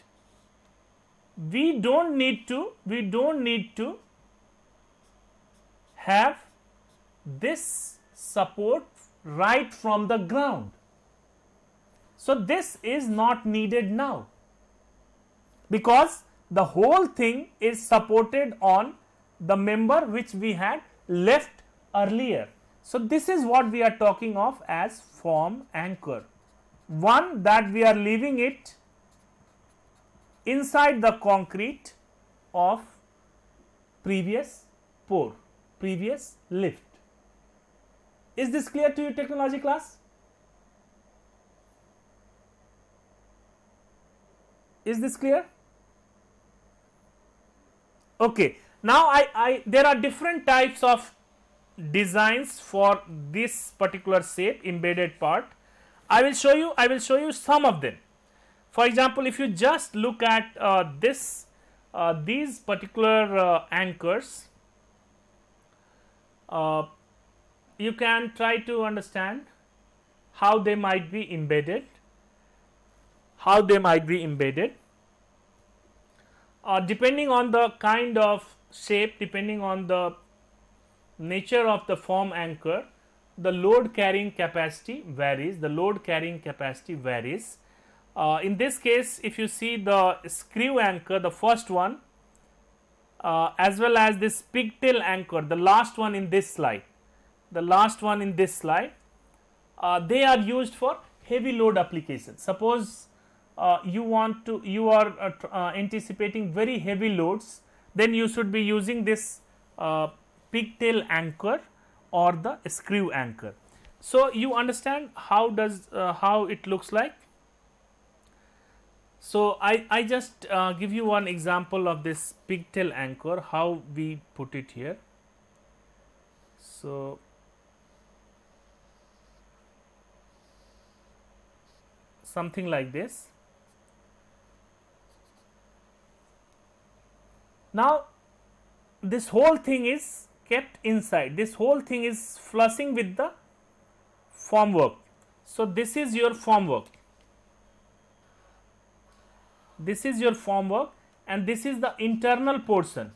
We don't need to, we don't need to have this support right from the ground. So, this is not needed now because the whole thing is supported on the member which we had left earlier. So, this is what we are talking of as form anchor. One that we are leaving it inside the concrete of previous pour, previous lift. Is this clear to you technology class? Is this clear? Okay. Now, I, I there are different types of designs for this particular shape embedded part. I will show you I will show you some of them. For example, if you just look at uh, this uh, these particular uh, anchors, uh, you can try to understand how they might be embedded, how they might be embedded. Uh, depending on the kind of shape depending on the nature of the form anchor the load carrying capacity varies the load carrying capacity varies. Uh, in this case if you see the screw anchor the first one uh, as well as this pigtail anchor the last one in this slide the last one in this slide uh, they are used for heavy load applications suppose uh, you want to you are uh, uh, anticipating very heavy loads then you should be using this uh, pigtail anchor or the screw anchor. So, you understand how does uh, how it looks like. So, I, I just uh, give you one example of this pigtail anchor how we put it here. So, something like this Now, this whole thing is kept inside, this whole thing is flushing with the formwork. So, this is your formwork, this is your formwork and this is the internal portion.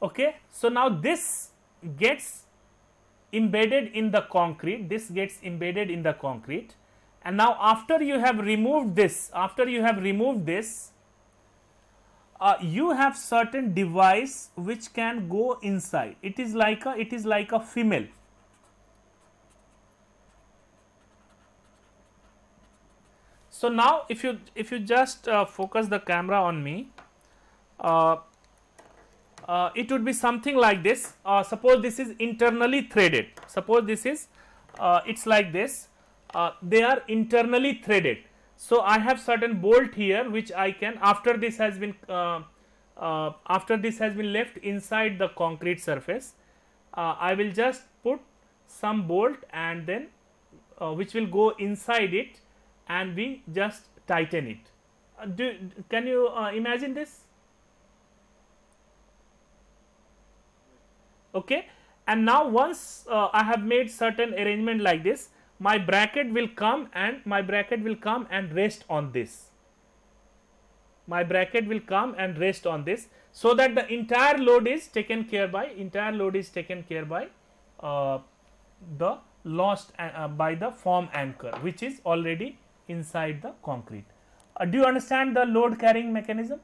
Okay. So, now this gets embedded in the concrete, this gets embedded in the concrete and now after you have removed this after you have removed this uh, you have certain device which can go inside. It is like a it is like a female. So now if you if you just uh, focus the camera on me uh, uh, it would be something like this. Uh, suppose this is internally threaded. Suppose this is uh, it's like this uh, they are internally threaded. So, I have certain bolt here which I can after this has been uh, uh, after this has been left inside the concrete surface, uh, I will just put some bolt and then uh, which will go inside it and we just tighten it. Do, can you imagine this? Okay. And now once I have made certain arrangement like this, my bracket will come and my bracket will come and rest on this. my bracket will come and rest on this so that the entire load is taken care by entire load is taken care by uh, the lost uh, uh, by the form anchor which is already inside the concrete. Uh, do you understand the load carrying mechanism?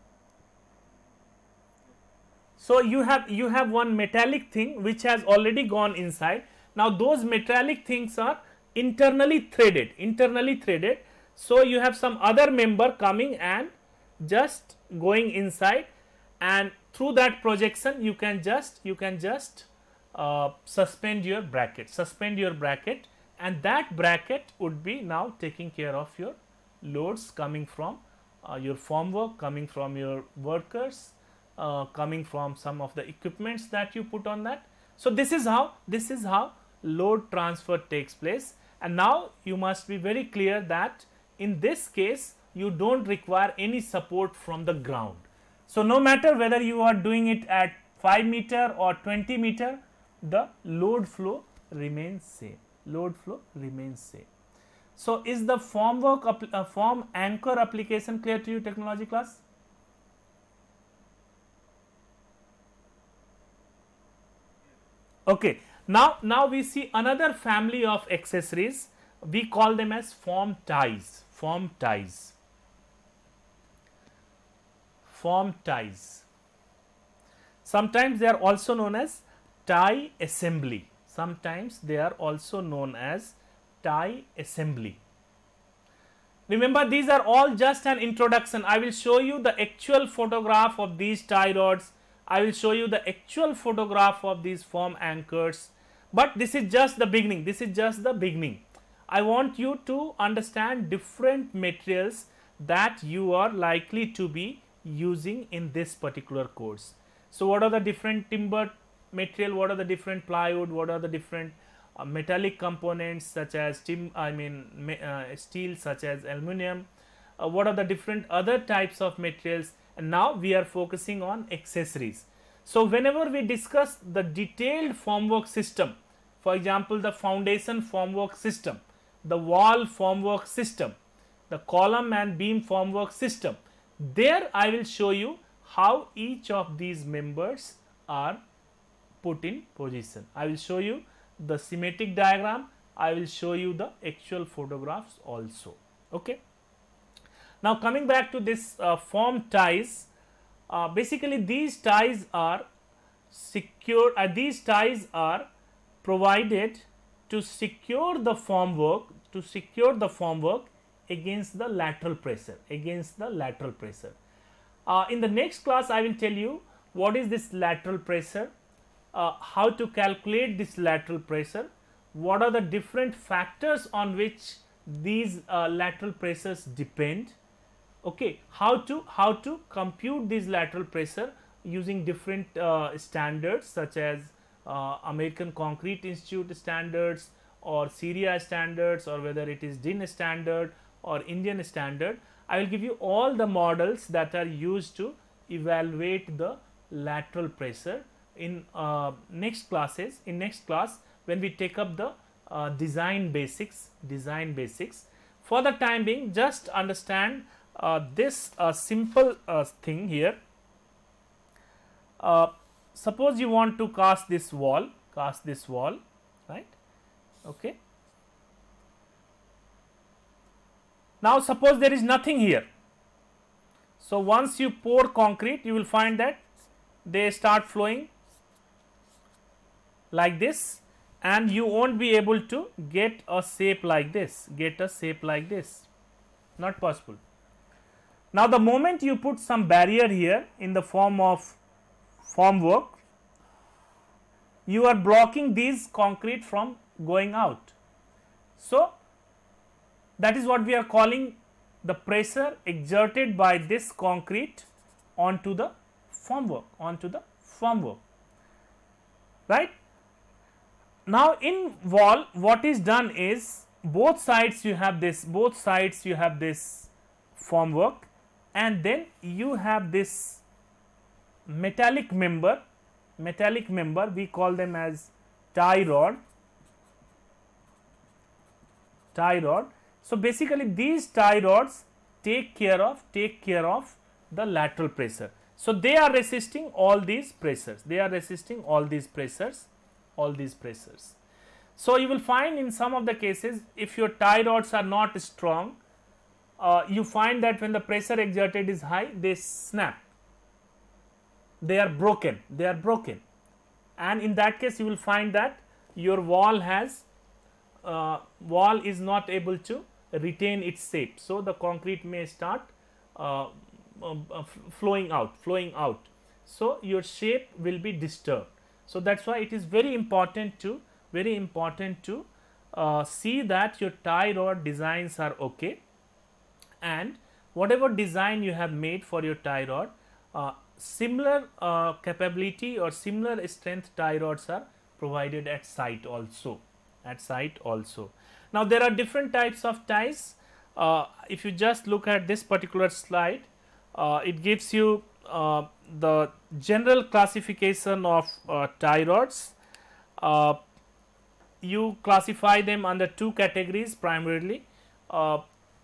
So, you have you have one metallic thing which has already gone inside. Now, those metallic things are internally threaded internally threaded. So, you have some other member coming and just going inside and through that projection you can just you can just uh, suspend your bracket suspend your bracket and that bracket would be now taking care of your loads coming from uh, your formwork coming from your workers uh, coming from some of the equipments that you put on that so this is how this is how load transfer takes place and now you must be very clear that in this case you do not require any support from the ground. So, no matter whether you are doing it at 5 meter or 20 meter the load flow remains same load flow remains same. So, is the formwork uh, form anchor application clear to you technology class? Okay. Now, now we see another family of accessories. We call them as form ties. Form ties. Form ties. Sometimes they are also known as tie assembly. Sometimes they are also known as tie assembly. Remember these are all just an introduction. I will show you the actual photograph of these tie rods. I will show you the actual photograph of these form anchors but this is just the beginning. This is just the beginning. I want you to understand different materials that you are likely to be using in this particular course. So what are the different timber material? What are the different plywood? What are the different uh, metallic components such as tim i mean uh, steel such as aluminum uh, what are the different other types of materials? And now we are focusing on accessories so, whenever we discuss the detailed formwork system, for example, the foundation formwork system, the wall formwork system, the column and beam formwork system, there I will show you how each of these members are put in position. I will show you the schematic diagram, I will show you the actual photographs also. Okay. Now, coming back to this uh, form ties, uh, basically these ties are secure uh, these ties are provided to secure the formwork to secure the formwork against the lateral pressure against the lateral pressure. Uh, in the next class I will tell you what is this lateral pressure, uh, how to calculate this lateral pressure, what are the different factors on which these uh, lateral pressures depend okay how to how to compute this lateral pressure using different uh, standards such as uh, American Concrete Institute standards or CIRIA standards or whether it is DIN standard or Indian standard. I will give you all the models that are used to evaluate the lateral pressure in uh, next classes in next class when we take up the uh, design basics design basics for the time being just understand this uh, simple uh, thing here. Uh, suppose you want to cast this wall, cast this wall, right? Okay. Now, suppose there is nothing here. So, once you pour concrete, you will find that they start flowing like this and you won't be able to get a shape like this, get a shape like this, not possible. Now, the moment you put some barrier here in the form of formwork, you are blocking these concrete from going out. So, that is what we are calling the pressure exerted by this concrete onto the formwork onto the formwork. Right? Now in wall what is done is both sides you have this both sides you have this formwork and then you have this metallic member metallic member we call them as tie rod tie rod so basically these tie rods take care of take care of the lateral pressure. So, they are resisting all these pressures, they are resisting all these pressures, all these pressures. So, you will find in some of the cases if your tie rods are not strong, uh, you find that when the pressure exerted is high, they snap, they are broken, they are broken and in that case you will find that your wall has uh, wall is not able to retain its shape. So, the concrete may start uh, uh, flowing out flowing out. So, your shape will be disturbed. So, that is why it is very important to very important to uh, see that your tie rod designs are okay and whatever design you have made for your tie rod uh, similar uh, capability or similar strength tie rods are provided at site also at site also. Now, there are different types of ties. Uh, if you just look at this particular slide, uh, it gives you uh, the general classification of uh, tie rods. You classify them under two categories primarily.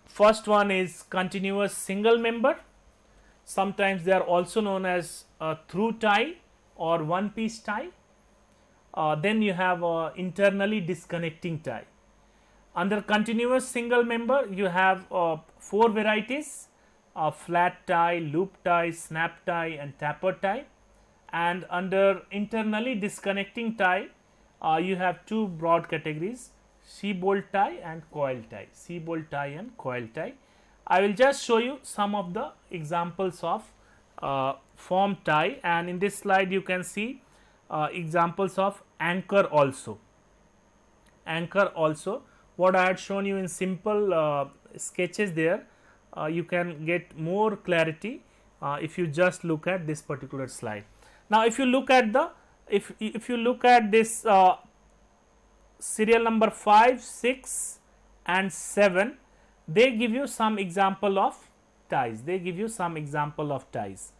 First one is continuous single member Sometimes they are also known as a through tie or one piece tie. Uh, then you have a internally disconnecting tie. Under continuous single member, you have uh, four varieties flat tie, loop tie, snap tie and taper tie. And under internally disconnecting tie, uh, you have two broad categories she bolt tie and coil tie, she bolt tie and coil tie. I will just show you some of the examples of uh, form tie and in this slide you can see uh, examples of anchor also. Anchor also what I had shown you in simple uh, sketches there uh, you can get more clarity uh, if you just look at this particular slide. Now, if you look at the if if you look at this uh, serial number 5, 6 and 7 they give you some example of ties. They give you some example of ties.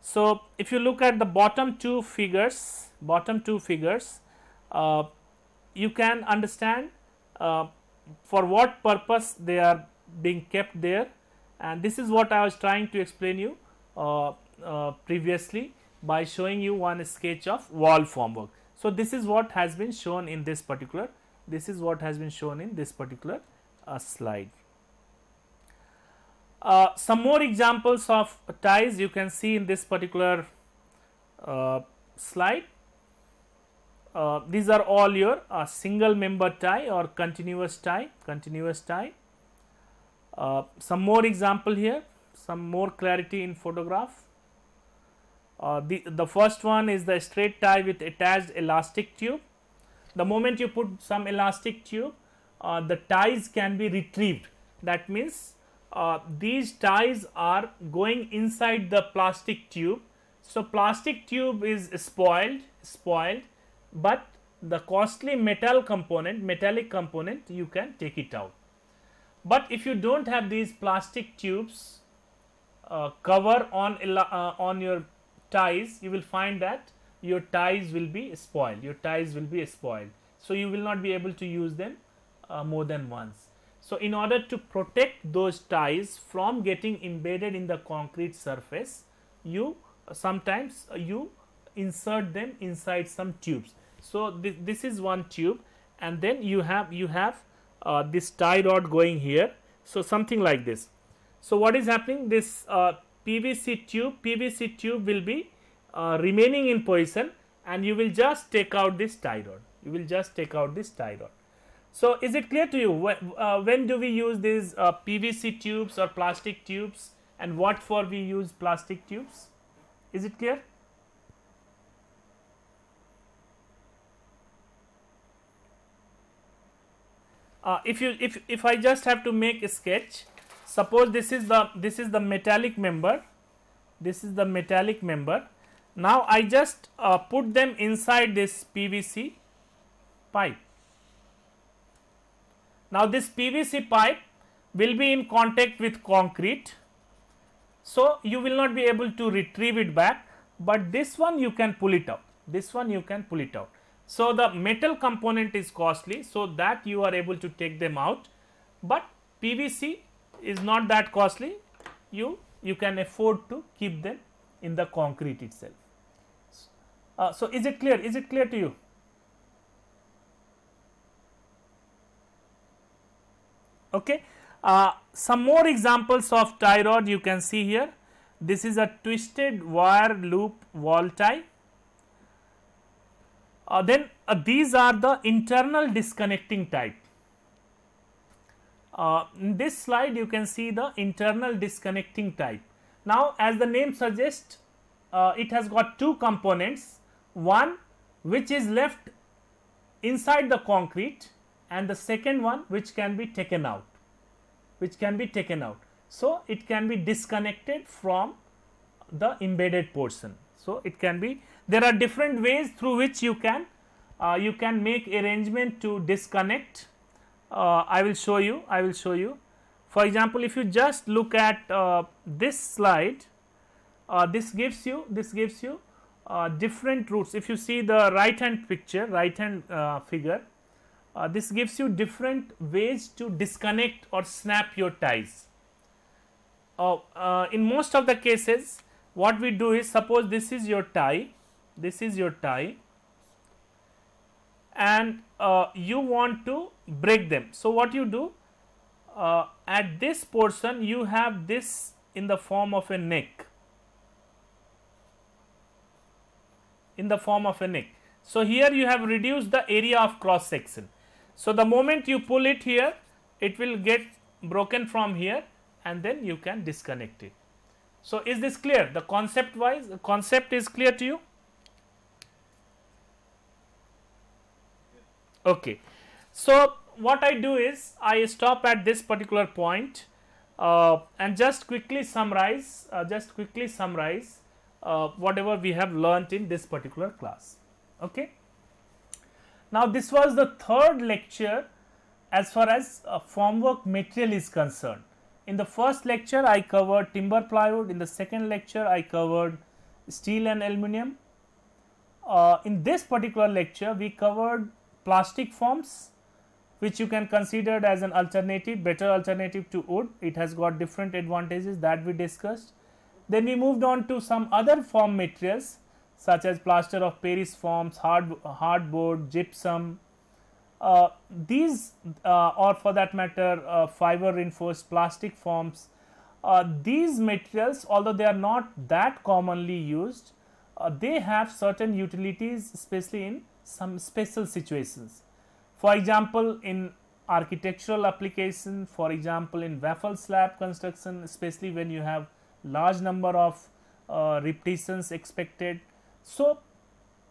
So if you look at the bottom two figures bottom two figures uh, you can understand uh, for what purpose they are being kept there. And this is what I was trying to explain you uh, uh previously by showing you one sketch of wall formwork. So, this is what has been shown in this particular this is what has been shown in this particular uh, slide. Uh, some more examples of ties you can see in this particular uh, slide. Uh, these are all your uh, single member tie or continuous tie, continuous tie. Uh, some more example here, some more clarity in photograph. The, the first one is the straight tie with attached elastic tube. The moment you put some elastic tube, the ties can be retrieved. That means uh, these ties are going inside the plastic tube. So, plastic tube is spoiled, spoiled, but the costly metal component, metallic component you can take it out. But if you do not have these plastic tubes uh, cover on, uh, on your ties, you will find that your ties will be spoiled, your ties will be spoiled. So, you will not be able to use them uh, more than once. So, in order to protect those ties from getting embedded in the concrete surface, you uh, sometimes uh, you insert them inside some tubes. So, this, this is one tube and then you have you have uh, this tie rod going here. So, something like this. So, what is happening this uh, PVC tube PVC tube will be uh, remaining in position and you will just take out this tie rod you will just take out this tie rod so, is it clear to you when, uh, when do we use these uh, PVC tubes or plastic tubes and what for we use plastic tubes? Is it clear? Uh, if you if if I just have to make a sketch, suppose this is the this is the metallic member, this is the metallic member. Now I just uh, put them inside this PVC pipe now, this PVC pipe will be in contact with concrete. So, you will not be able to retrieve it back, but this one you can pull it out. This one you can pull it out. So, the metal component is costly, so that you are able to take them out, but PVC is not that costly. You you can afford to keep them in the concrete itself. Uh, so, is it clear? Is it clear to you? Okay. Uh, some more examples of tie rod you can see here. This is a twisted wire loop wall tie. Uh, then uh, these are the internal disconnecting type. Uh, in this slide you can see the internal disconnecting type. Now as the name suggests uh, it has got two components one which is left inside the concrete and the second one which can be taken out which can be taken out. So, it can be disconnected from the embedded portion. So, it can be there are different ways through which you can uh, you can make arrangement to disconnect uh, I will show you I will show you for example if you just look at uh, this slide uh, this gives you this gives you uh, different routes if you see the right hand picture right hand uh, figure uh, this gives you different ways to disconnect or snap your ties. In most of the cases what we do is suppose this is your tie, this is your tie and uh, you want to break them. So, what you do uh, at this portion you have this in the form of a neck in the form of a neck. So, here you have reduced the area of cross section so, the moment you pull it here it will get broken from here and then you can disconnect it. So, is this clear the concept wise the concept is clear to you? Okay. So, what I do is I stop at this particular point uh, and just quickly summarize uh, just quickly summarize uh, whatever we have learnt in this particular class. Okay. Now, this was the third lecture as far as uh, formwork material is concerned. In the first lecture, I covered timber plywood. In the second lecture, I covered steel and aluminum. Uh, in this particular lecture, we covered plastic forms, which you can consider as an alternative, better alternative to wood. It has got different advantages that we discussed. Then we moved on to some other form materials such as plaster of Paris forms, hard, hardboard, gypsum. Uh, these uh, or for that matter uh, fiber reinforced plastic forms, uh, these materials although they are not that commonly used, uh, they have certain utilities especially in some special situations. For example, in architectural application, for example, in waffle slab construction, especially when you have large number of uh, repetitions expected so,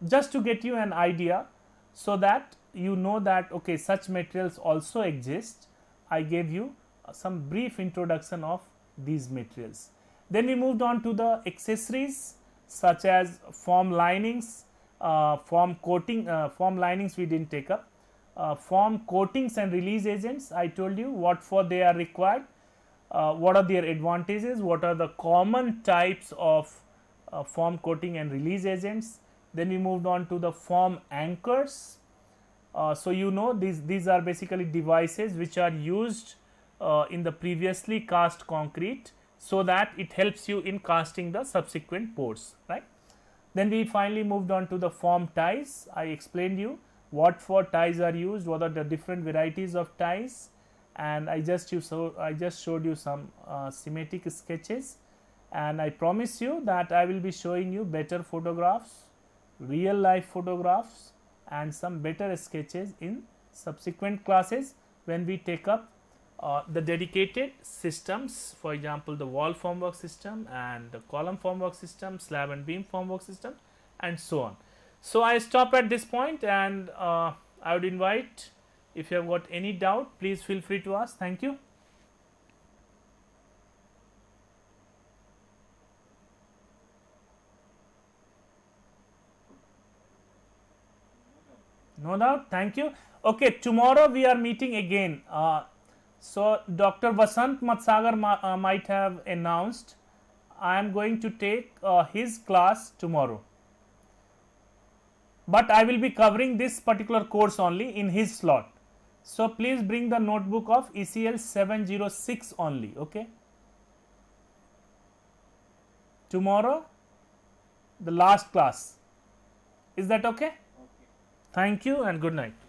just to get you an idea so that you know that okay such materials also exist I gave you some brief introduction of these materials. Then we moved on to the accessories such as form linings, form coating, uh, form linings we did not take up, uh, form coatings and release agents I told you what for they are required, uh, what are their advantages, what are the common types of uh, form coating and release agents. Then we moved on to the form anchors. Uh, so, you know these, these are basically devices which are used uh, in the previously cast concrete. So, that it helps you in casting the subsequent pours right. Then we finally moved on to the form ties. I explained you what for ties are used, what are the different varieties of ties and I just you so I just showed you some uh, sketches and I promise you that I will be showing you better photographs, real life photographs and some better sketches in subsequent classes when we take up uh, the dedicated systems for example the wall formwork system and the column formwork system, slab and beam formwork system and so on. So, I stop at this point and uh, I would invite if you have got any doubt please feel free to ask. Thank you. No doubt. Thank you. Okay, tomorrow we are meeting again. Uh, so, Dr. Vasant Matsagar ma uh, might have announced I am going to take uh, his class tomorrow. But I will be covering this particular course only in his slot. So, please bring the notebook of ECL 706 only. Okay. tomorrow the last class is that okay Okay. thank you and good night